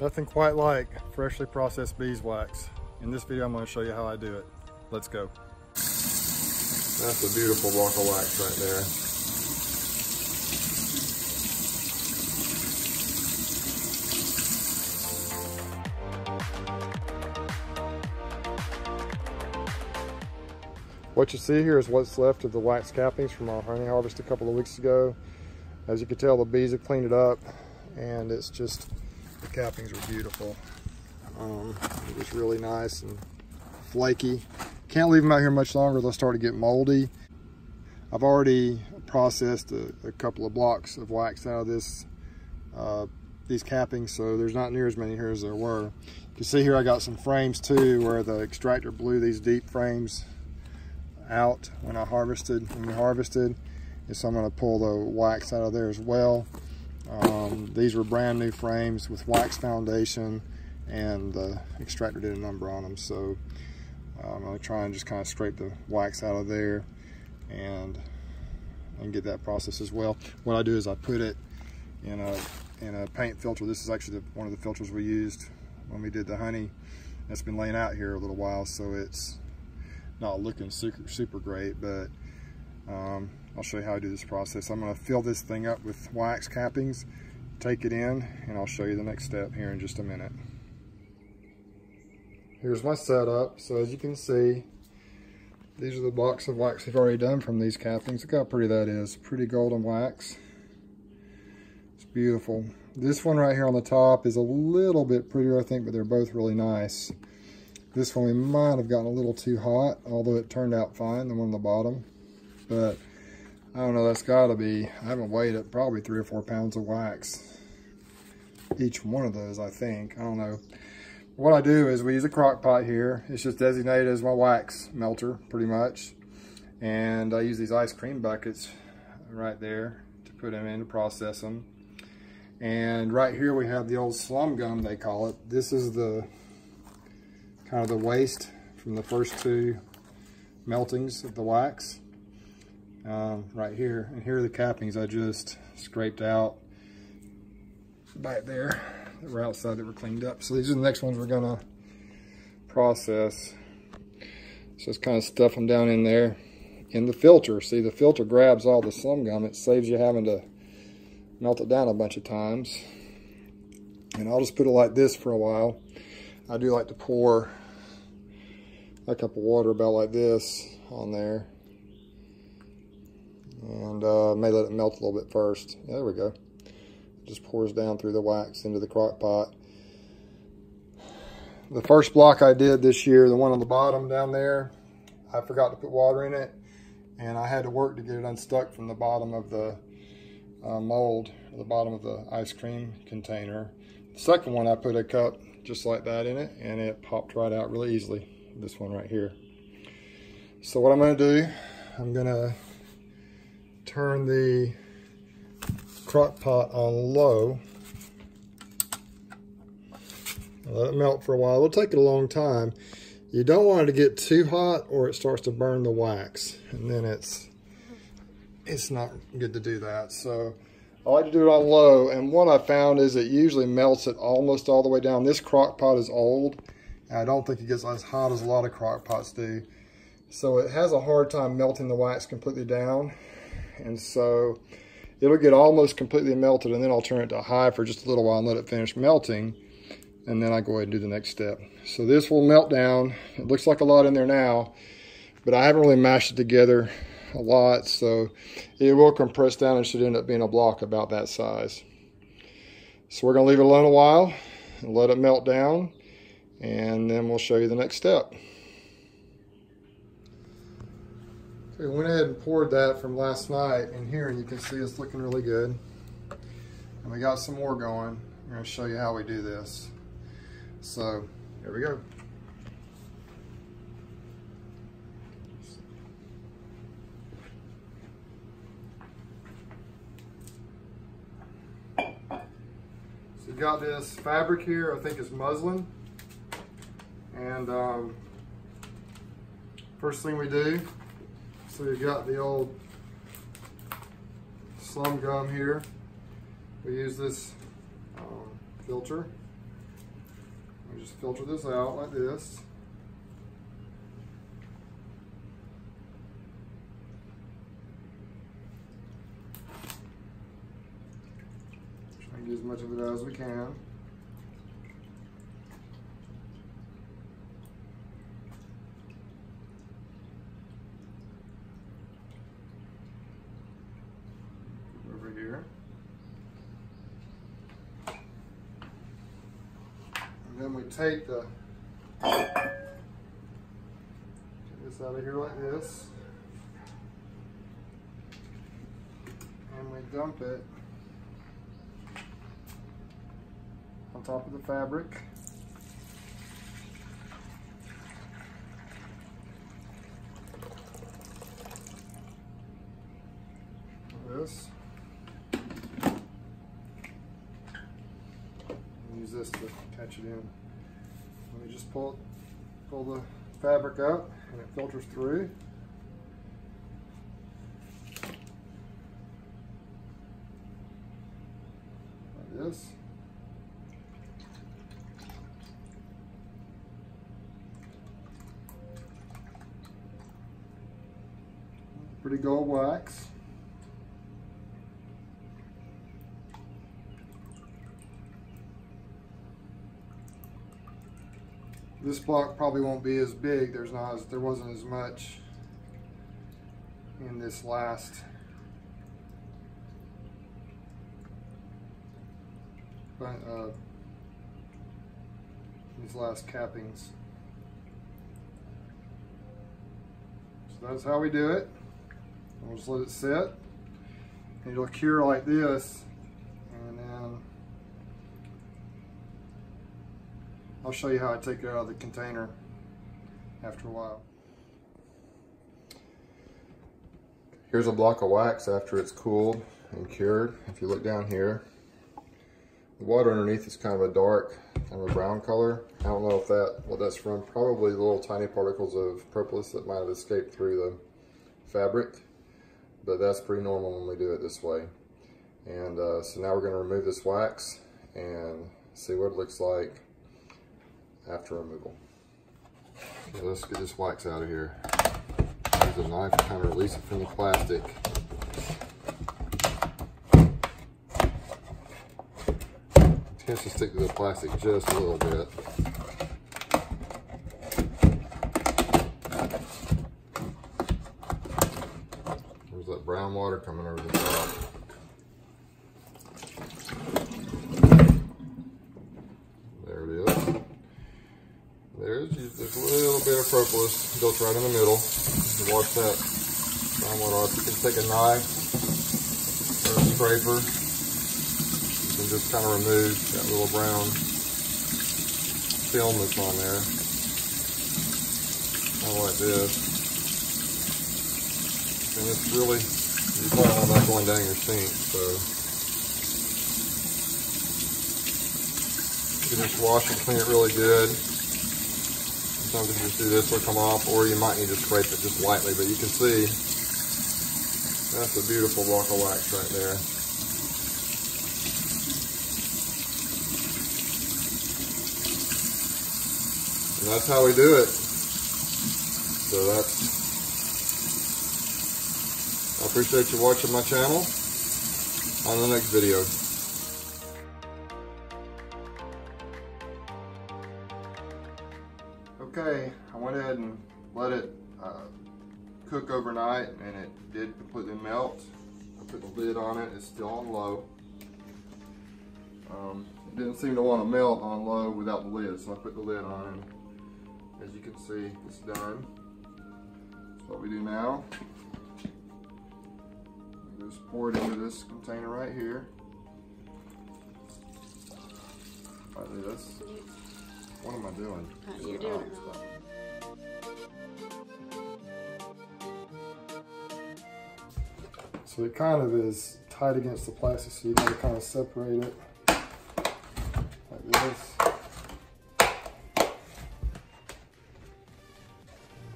Nothing quite like freshly processed beeswax. In this video, I'm gonna show you how I do it. Let's go. That's a beautiful block of wax right there. What you see here is what's left of the wax cappings from our honey harvest a couple of weeks ago. As you can tell, the bees have cleaned it up and it's just, the cappings were beautiful. Um, it was really nice and flaky. Can't leave them out here much longer, they'll start to get moldy. I've already processed a, a couple of blocks of wax out of this uh, these cappings, so there's not near as many here as there were. You can see here I got some frames too, where the extractor blew these deep frames out when I harvested, when we harvested. And so I'm gonna pull the wax out of there as well. Um, these were brand new frames with wax foundation and the extractor did a number on them. So I'm gonna try and just kind of scrape the wax out of there and and get that process as well. What I do is I put it in a in a paint filter. This is actually the, one of the filters we used when we did the honey. It's been laying out here a little while, so it's not looking super, super great, but um, I'll show you how I do this process. I'm gonna fill this thing up with wax cappings, take it in, and I'll show you the next step here in just a minute. Here's my setup. So as you can see, these are the blocks of wax we've already done from these cappings. Look how pretty that is. Pretty golden wax. It's beautiful. This one right here on the top is a little bit prettier, I think, but they're both really nice. This one we might have gotten a little too hot, although it turned out fine, the one on the bottom. But I don't know, that's gotta be, I haven't weighed it, probably three or four pounds of wax. Each one of those, I think, I don't know. What I do is we use a crock pot here. It's just designated as my wax melter, pretty much. And I use these ice cream buckets right there to put them in to process them. And right here we have the old slum gum, they call it. This is the kind of the waste from the first two meltings of the wax um, right here. And here are the cappings I just scraped out back there that were outside that were cleaned up. So these are the next ones we're gonna process. So just kind of stuff them down in there in the filter. See, the filter grabs all the slum gum. It saves you having to melt it down a bunch of times. And I'll just put it like this for a while. I do like to pour a cup of water about like this on there. And uh, may let it melt a little bit first. Yeah, there we go. It just pours down through the wax into the crock pot. The first block I did this year, the one on the bottom down there, I forgot to put water in it. And I had to work to get it unstuck from the bottom of the uh, mold, the bottom of the ice cream container. The second one, I put a cup just like that in it and it popped right out really easily. This one right here. So what I'm gonna do, I'm gonna turn the crock pot on low. Let it melt for a while. It'll take a long time. You don't want it to get too hot or it starts to burn the wax. And then it's it's not good to do that. So I like to do it on low. And what I found is it usually melts it almost all the way down. This crock pot is old. And I don't think it gets as hot as a lot of crock pots do. So it has a hard time melting the wax completely down. And so it'll get almost completely melted and then I'll turn it to high for just a little while and let it finish melting. And then I go ahead and do the next step. So this will melt down. It looks like a lot in there now, but I haven't really mashed it together a lot. So it will compress down and should end up being a block about that size. So we're gonna leave it alone a while and let it melt down and then we'll show you the next step. Okay, went ahead and poured that from last night in here and you can see it's looking really good. And we got some more going. I'm gonna show you how we do this. So here we go. So you got this fabric here, I think it's muslin. And um, first thing we do, so you've got the old slum gum here. We use this um, filter We just filter this out like this. Try and get as much of it as we can. Over here. And then we take the get this out of here like this. And we dump it on top of the fabric. This. use this to catch it in. Let me just pull pull the fabric up and it filters through. Like this. Pretty gold wax. This block probably won't be as big. There's not as there wasn't as much in this last but uh, these last cappings. So that's how we do it. We'll just let it sit. And it'll cure like this. And then I'll show you how I take it out of the container after a while. Here's a block of wax after it's cooled and cured. If you look down here, the water underneath is kind of a dark, kind of a brown color. I don't know if that what that's from. Probably the little tiny particles of propolis that might have escaped through the fabric. But that's pretty normal when we do it this way. And uh, so now we're going to remove this wax and see what it looks like after removal. Okay, let's get this wax out of here. Use a knife to kind of release it from the plastic. It Tends to stick to the plastic just a little bit. There's that brown water coming over the top. There it is. There's, there's a built right in the middle. You wash that water off. You can take a knife or a scraper and just kind of remove that little brown film that's on there. Kind of like this. And it's really, you're probably not going down your sink, so. You can just wash and clean it really good. Sometimes if you do this, it'll come off, or you might need to scrape it just lightly, but you can see that's a beautiful block of wax right there. And that's how we do it. So that's, I appreciate you watching my channel. On the next video. Overnight and it did completely melt. I put the lid on it, it's still on low. Um, it didn't seem to want to melt on low without the lid, so I put the lid on and as you can see, it's done. So what we do now, we just pour it into this container right here. Like this. What am I doing? Uh, you're doing it So it kind of is tight against the plastic, so you gotta kind of separate it like this.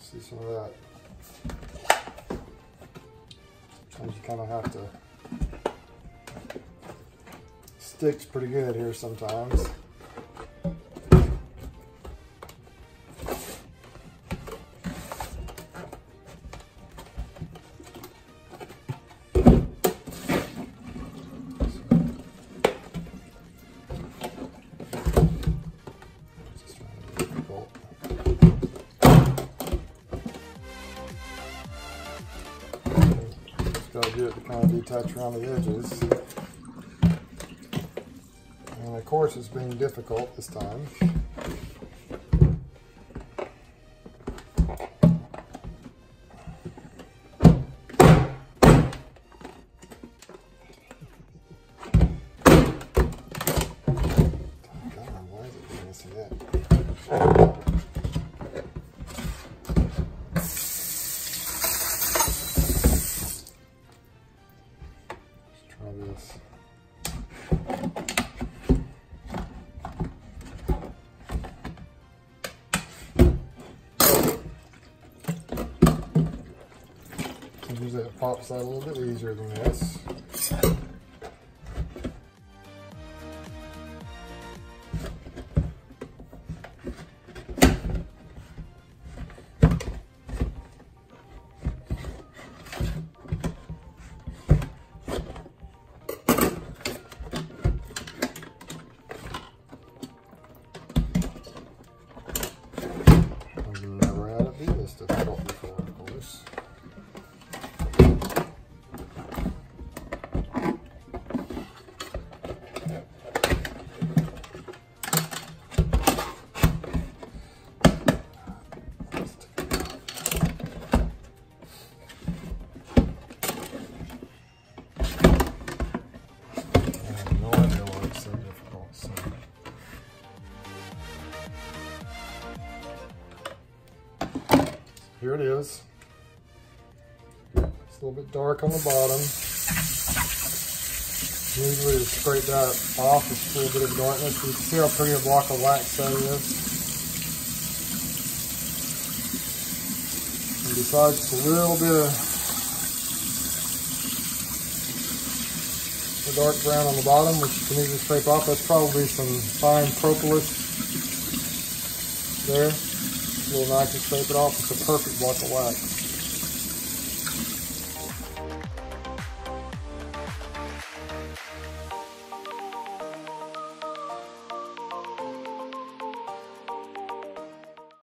See some of that. Sometimes you kind of have to. Sticks pretty good here sometimes. It to kind of detach around the edges. And of course it's being difficult this time. Out a little bit easier than this. Here it is. It's a little bit dark on the bottom. Usually to scrape that off, it's a little bit of darkness. You can see how pretty a block of wax that is. And besides a little bit of the dark brown on the bottom, which you can easily scrape off, that's probably some fine propolis there. Little knife to scrape it off. It's a perfect block of wax.